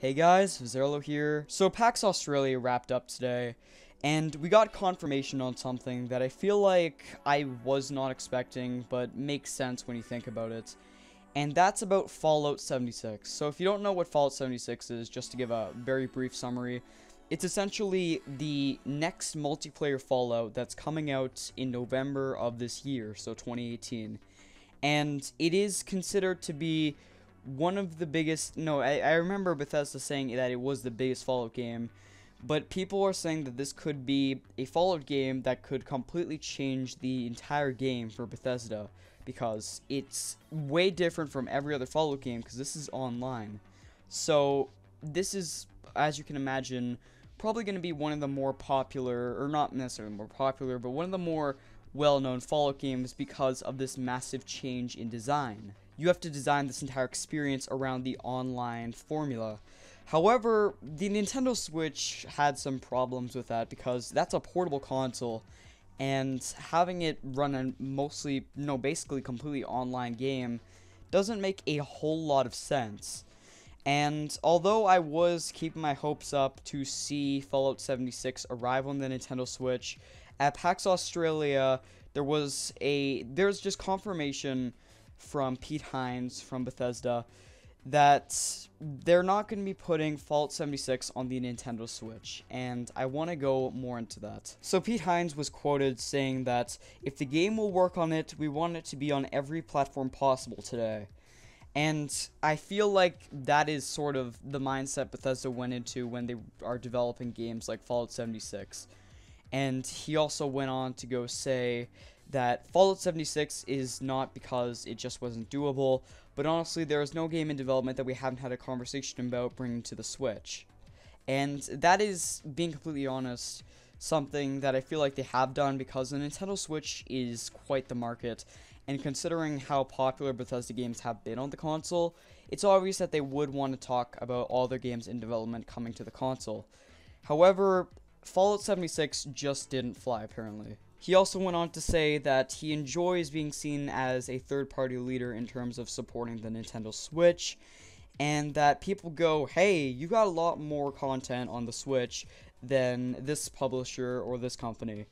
Hey guys, Vezerlo here. So PAX Australia wrapped up today, and we got confirmation on something that I feel like I was not expecting, but makes sense when you think about it. And that's about Fallout 76. So if you don't know what Fallout 76 is, just to give a very brief summary, it's essentially the next multiplayer Fallout that's coming out in November of this year, so 2018. And it is considered to be one of the biggest. No, I, I remember Bethesda saying that it was the biggest Fallout game, but people are saying that this could be a Fallout game that could completely change the entire game for Bethesda because it's way different from every other Fallout game because this is online. So, this is, as you can imagine, probably going to be one of the more popular, or not necessarily more popular, but one of the more well known Fallout games because of this massive change in design you have to design this entire experience around the online formula. However, the Nintendo Switch had some problems with that because that's a portable console and having it run a mostly, no, basically completely online game doesn't make a whole lot of sense. And although I was keeping my hopes up to see Fallout 76 arrive on the Nintendo Switch, at PAX Australia, there was a, there's just confirmation from Pete Hines from Bethesda that they're not going to be putting Fallout 76 on the Nintendo Switch, and I want to go more into that. So Pete Hines was quoted saying that if the game will work on it, we want it to be on every platform possible today. And I feel like that is sort of the mindset Bethesda went into when they are developing games like Fallout 76. And he also went on to go say that Fallout 76 is not because it just wasn't doable, but honestly, there is no game in development that we haven't had a conversation about bringing to the Switch. And that is, being completely honest, something that I feel like they have done because the Nintendo Switch is quite the market. And considering how popular Bethesda games have been on the console, it's obvious that they would want to talk about all their games in development coming to the console. However, Fallout 76 just didn't fly, apparently. He also went on to say that he enjoys being seen as a third party leader in terms of supporting the Nintendo Switch, and that people go, hey, you got a lot more content on the Switch than this publisher or this company.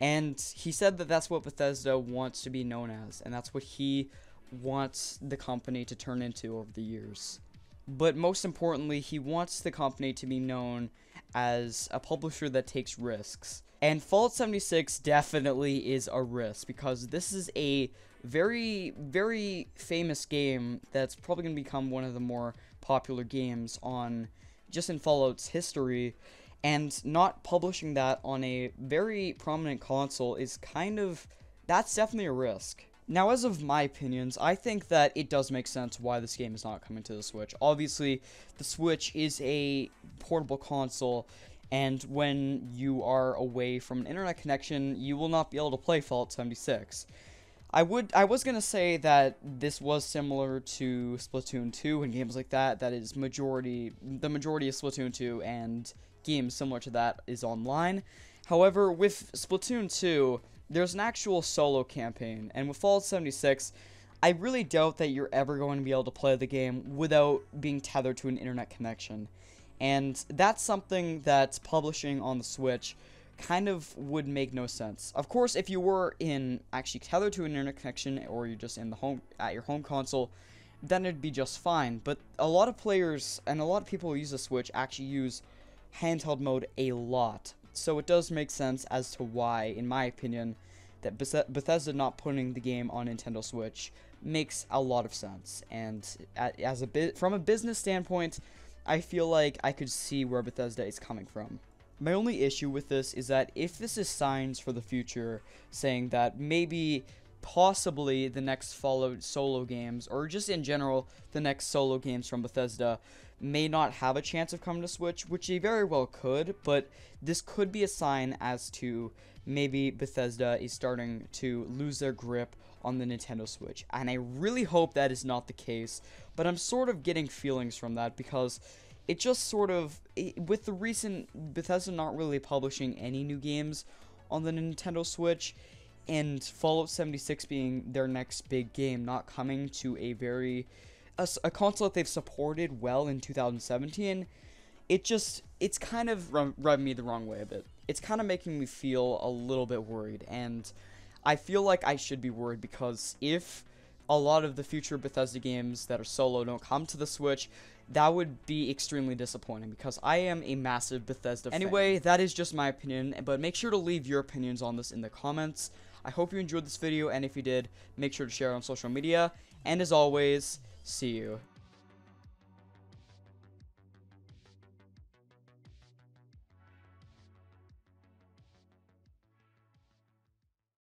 And he said that that's what Bethesda wants to be known as, and that's what he wants the company to turn into over the years. But most importantly, he wants the company to be known as a publisher that takes risks. And Fallout 76 definitely is a risk because this is a very, very famous game that's probably going to become one of the more popular games on just in Fallout's history. And not publishing that on a very prominent console is kind of, that's definitely a risk. Now, as of my opinions, I think that it does make sense why this game is not coming to the Switch. Obviously, the Switch is a portable console, and when you are away from an internet connection, you will not be able to play Fallout 76. I would I was gonna say that this was similar to Splatoon 2 and games like that. That is majority the majority of Splatoon 2 and games similar to that is online. However, with Splatoon 2, there's an actual solo campaign, and with Fallout 76, I really doubt that you're ever going to be able to play the game without being tethered to an internet connection. And that's something that publishing on the Switch kind of would make no sense. Of course, if you were in actually tethered to an internet connection or you're just in the home at your home console, then it'd be just fine. But a lot of players and a lot of people who use the Switch actually use handheld mode a lot. So it does make sense as to why, in my opinion, that Bethesda not putting the game on Nintendo Switch makes a lot of sense. And as a bit from a business standpoint, I feel like I could see where Bethesda is coming from. My only issue with this is that if this is signs for the future, saying that maybe possibly the next Fallout solo games, or just in general, the next solo games from Bethesda may not have a chance of coming to Switch, which they very well could, but this could be a sign as to maybe Bethesda is starting to lose their grip on the Nintendo Switch. And I really hope that is not the case, but I'm sort of getting feelings from that because it just sort of, it, with the recent Bethesda not really publishing any new games on the Nintendo Switch, and Fallout 76 being their next big game, not coming to a very a console that they've supported well in 2017, it just it's kind of rub, rubbed me the wrong way a bit. It's kind of making me feel a little bit worried, and I feel like I should be worried because if a lot of the future Bethesda games that are solo don't come to the Switch, that would be extremely disappointing because I am a massive Bethesda fan. Anyway, that is just my opinion, but make sure to leave your opinions on this in the comments. I hope you enjoyed this video, and if you did, make sure to share it on social media. And as always, see you.